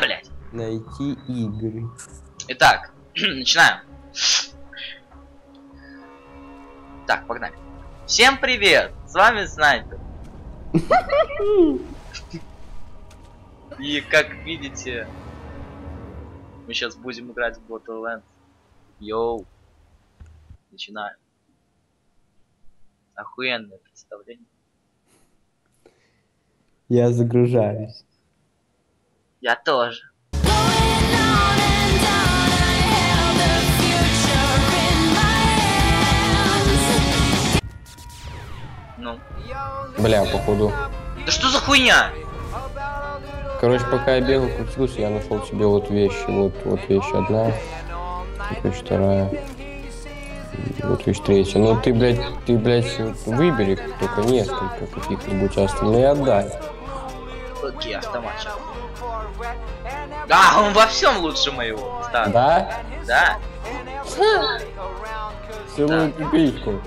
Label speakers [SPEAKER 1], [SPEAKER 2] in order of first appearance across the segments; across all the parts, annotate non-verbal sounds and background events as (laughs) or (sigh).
[SPEAKER 1] Блять.
[SPEAKER 2] Найти игры.
[SPEAKER 1] Итак, (clears throat) начинаем. Так, погнали. Всем привет! С вами Снайпер. И как видите, мы сейчас будем играть в Borderlands. Йоу. Начинаем. Охуенное представление.
[SPEAKER 2] Я загружаюсь.
[SPEAKER 1] Я тоже. Ну.
[SPEAKER 2] Бля, походу.
[SPEAKER 1] Да что за хуйня?
[SPEAKER 2] Короче, пока я бегал, крутился, я нашел себе вот вещи. Вот, вот вещь одна, вот вещь вторая, вот вещь третья. Ну ты, блядь, ты, блядь, выбери только несколько каких-нибудь, а остальные отдай.
[SPEAKER 1] Окей, автомат сейчас. Да, он во всем лучше моего. Да.
[SPEAKER 2] Да?
[SPEAKER 1] Да.
[SPEAKER 2] Целую пипейку.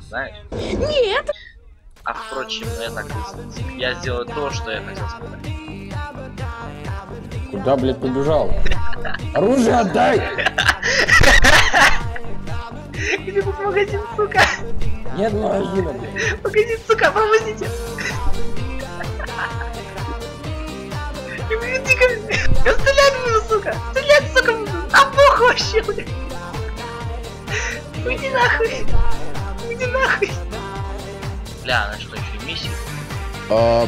[SPEAKER 1] Знаешь? Нет. А впрочем, я так. Я сделаю то, что я хотел сказать.
[SPEAKER 2] Куда, блядь, побежал? Оружие отдай! (laughs)
[SPEAKER 1] Где тут магазин, сука?
[SPEAKER 2] Нет магазина, блядь.
[SPEAKER 1] Магазин, сука, помогите. Сука. Стрелять, сука. А похуй вообще, блядь. Уйди нахуй. Уйди нахуй. Бля, она что, еще миссия?
[SPEAKER 2] А...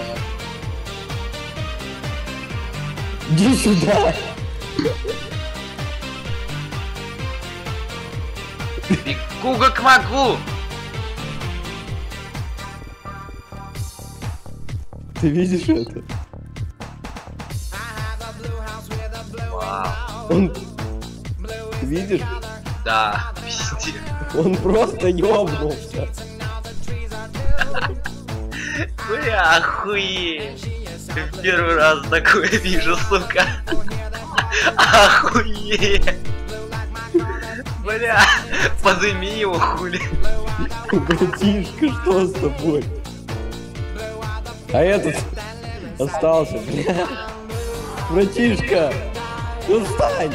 [SPEAKER 2] Иди сюда!
[SPEAKER 1] Бегу как могу.
[SPEAKER 2] Ты видишь это? Он... Видишь?
[SPEAKER 1] Да, пиздец.
[SPEAKER 2] Он просто ёбнулся.
[SPEAKER 1] Бля, охуеть. В первый раз такое вижу, сука. Охуеть. Бля, подыми его хули.
[SPEAKER 2] Братишка, что с тобой? А этот остался, бля. Братишка, ну встань!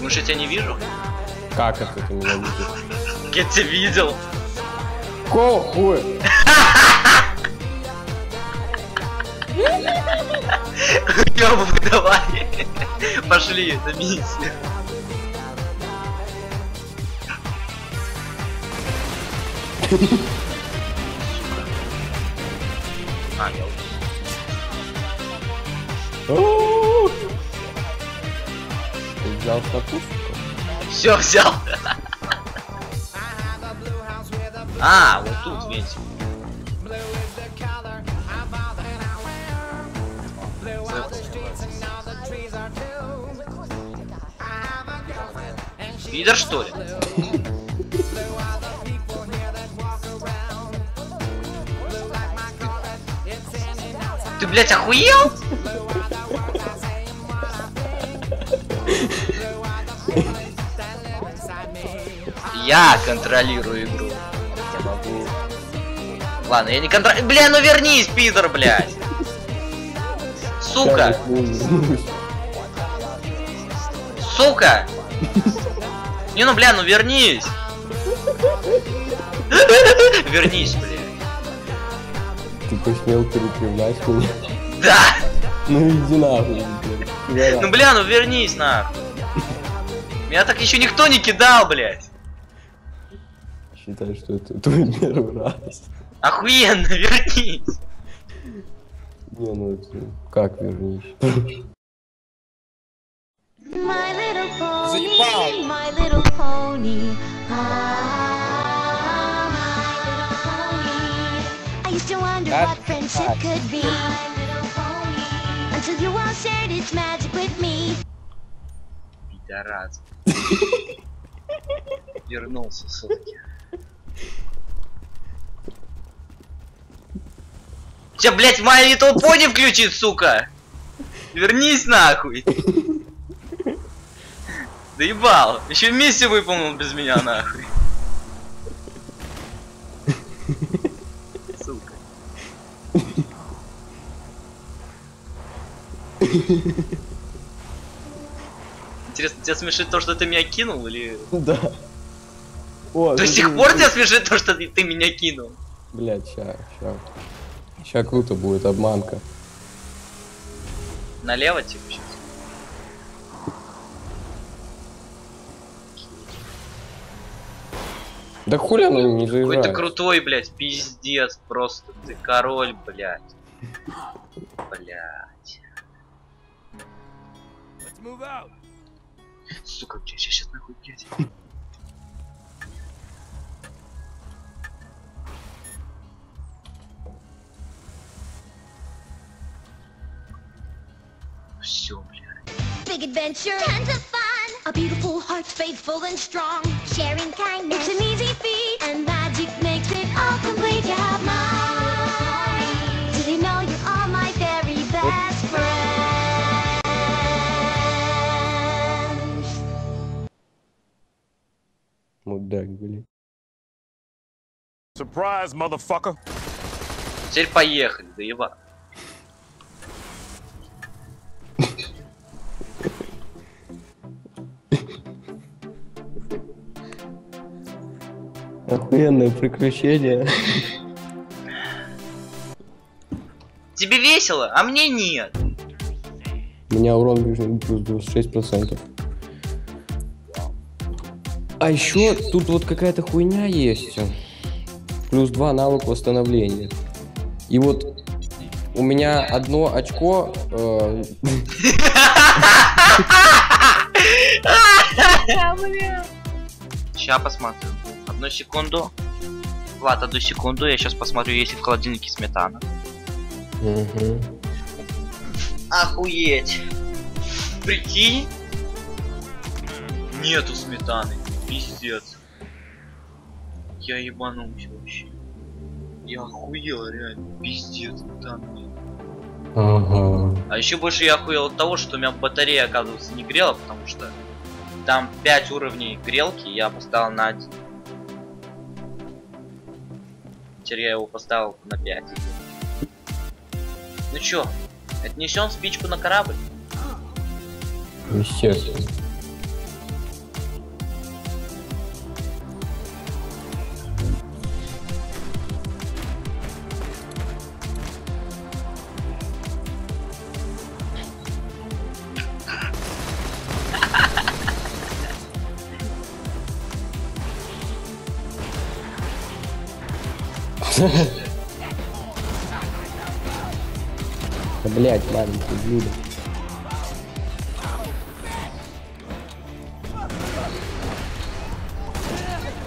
[SPEAKER 1] Ну что, я тебя не вижу?
[SPEAKER 2] Как это ты меня видишь?
[SPEAKER 1] Я тебя видел.
[SPEAKER 2] Какого хуя? (laughs)
[SPEAKER 1] Ёбаный, давай. Пошли, на миссию. А, я!
[SPEAKER 2] Ты взял статус?
[SPEAKER 1] Все взял. (laughs) А, вот тут видите. Пидор что ли? Ты, блядь, охуел? Я контролирую игру. Я могу. Ладно, я не контролирую. Бля, ну вернись, пидор, блядь. Сука, сука. Не, ну, бля, ну вернись. (laughs) Вернись, блядь.
[SPEAKER 2] Ты посмел перекривлять меня?
[SPEAKER 1] Да.
[SPEAKER 2] Ну иди нахуй. блядь.
[SPEAKER 1] Ну, бля, ну вернись, нахуй. Меня так еще никто не кидал, блядь.
[SPEAKER 2] Считай, что это твой первый раз.
[SPEAKER 1] Охуенно, (laughs) вернись.
[SPEAKER 2] Не, ну это как вернись?
[SPEAKER 3] My little pony,
[SPEAKER 2] Заебал.
[SPEAKER 3] my little pony. Ah, my little pony. I used to wonder
[SPEAKER 2] That's
[SPEAKER 3] what friendship
[SPEAKER 2] fine.
[SPEAKER 3] could be. My little pony. Until you all shared its magic with me.
[SPEAKER 1] Пидорас. Вернулся, суки. Тебя, блядь, My Little Pony включит, сука! Вернись нахуй! Доебал! Еще миссию выполнил без меня нахуй. Сука. Интересно, тебя смешит то, что ты меня кинул, или...
[SPEAKER 2] Да. О,
[SPEAKER 1] До сих пор тебя смешит то, что ты, ты меня кинул?
[SPEAKER 2] Блять, ща, ща. Ща круто будет, обманка.
[SPEAKER 1] Налево, типа.
[SPEAKER 2] Да хули оно не
[SPEAKER 1] Какой
[SPEAKER 2] заезжает?
[SPEAKER 1] ты крутой, блядь, пиздец, просто. Ты король, блядь. Блядь. Сука, блядь, я сейчас нахуй, блядь. Все, блядь.
[SPEAKER 3] Big adventure, tons of. A beautiful heart, faithful and strong. Sharing kindness, it's an easy feat. And magic makes it all complete. You have mine. Did you know you're all my very best friends?
[SPEAKER 2] Мудак, блин.
[SPEAKER 4] Surprise, motherfucker.
[SPEAKER 1] Теперь поехали, доеба.
[SPEAKER 2] Охуенное приключение.
[SPEAKER 1] Тебе весело, а мне нет.
[SPEAKER 2] У меня урон плюс 26%. А еще тут вот какая-то хуйня есть. Плюс 2 навык восстановления. И вот у меня одно очко... э, (laughs)
[SPEAKER 1] Сейчас посмотрю. Одну секунду. Влад, одну секунду, я сейчас посмотрю, есть ли в холодильнике сметана.
[SPEAKER 2] мгм.
[SPEAKER 1] Охуеть. Прикинь. Нету сметаны. Пиздец. Я ебанулся вообще. Я охуел, реально. Пиздец, сметаны нет.
[SPEAKER 2] Ага.
[SPEAKER 1] А еще больше я охуел от того, что у меня батарея, оказывается, не грела, потому что там 5 уровней грелки, я поставил на 1. Теперь я его поставил на 5. Ну чё, отнесем спичку на корабль?
[SPEAKER 2] Естественно. Блять, маленький блюдо.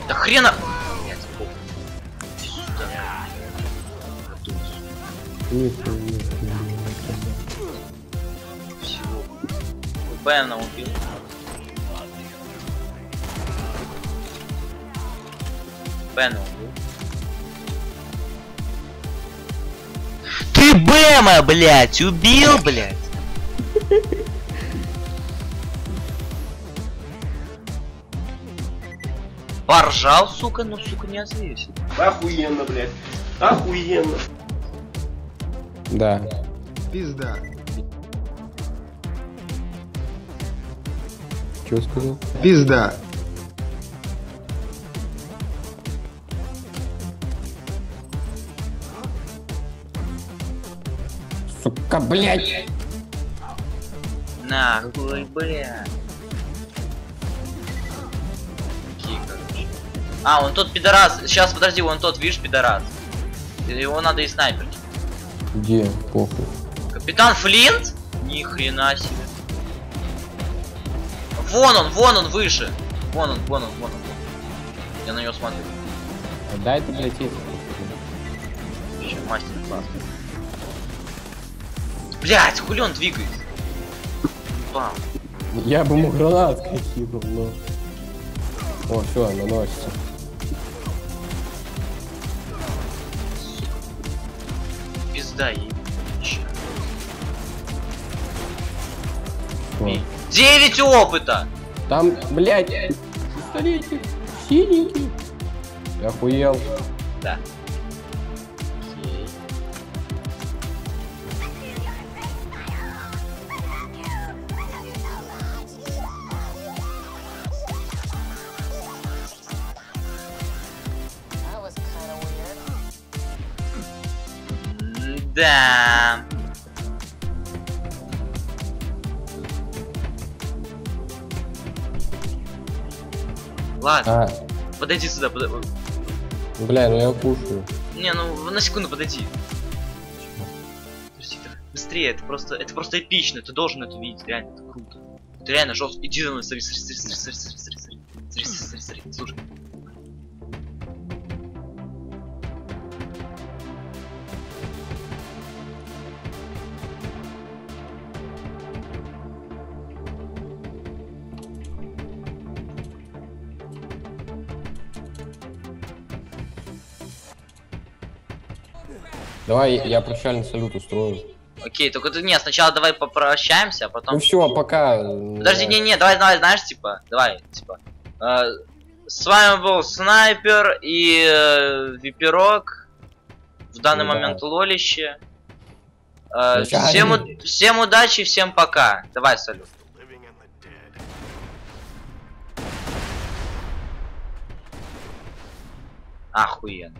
[SPEAKER 1] Да хрена! Бэна убил. Бэна убил. Ты Бэма, блядь, убил, блядь. Поржал, сука, ну, сука, не ответил.
[SPEAKER 5] Охуенно, блядь. Охуенно.
[SPEAKER 2] Да.
[SPEAKER 6] Пизда.
[SPEAKER 2] Чего сказал?
[SPEAKER 6] Пизда.
[SPEAKER 2] Сука, блять!
[SPEAKER 1] Нахуй, бля. Какие, короче. А, он тот пидорас. Сейчас, подожди, вон тот, видишь, пидорас. Его надо и снайперить.
[SPEAKER 2] Где? Похуй.
[SPEAKER 1] Капитан Флинт? Ни хрена себе. Вон он, вон он, выше. Вон он, вон он, вон он. вон он. Я на него смотрю.
[SPEAKER 2] Дай ты, блядь, есть.
[SPEAKER 1] Еще мастер-класс. Блять, хули он двигается? Бам.
[SPEAKER 2] Я бы ему гранат кинул, но... О, все, наносится.
[SPEAKER 1] Пизда.
[SPEAKER 2] Что?
[SPEAKER 1] 9 опыта!
[SPEAKER 2] Там, блядь, пистолетик синенький. Ты охуел.
[SPEAKER 1] Да. Да. Ладно,
[SPEAKER 2] А,
[SPEAKER 1] подойди сюда, подо-
[SPEAKER 2] бля, ну я кушаю.
[SPEAKER 1] Не, ну на секунду подойди. Подожди, быстрее, это просто, это просто эпично, ты должен это видеть, реально, это круто. Это реально жестко. Иди за мной, смотри, смотри, смотри, смотри, смотри, смотри, смотри, смотри, смотри, смотри, слушай.
[SPEAKER 2] Давай я прощальный салют устрою.
[SPEAKER 1] Окей, только ты не, сначала давай попрощаемся, а потом.
[SPEAKER 2] Ну все, пока.
[SPEAKER 1] Подожди, не, не, давай, давай, знаешь, типа, давай, типа. э, с вами был снайпер и э, Виперок. В данный
[SPEAKER 2] Ну да.
[SPEAKER 1] момент лолище. Э, всем, у- всем удачи, всем пока. Давай, салют. Охуенно.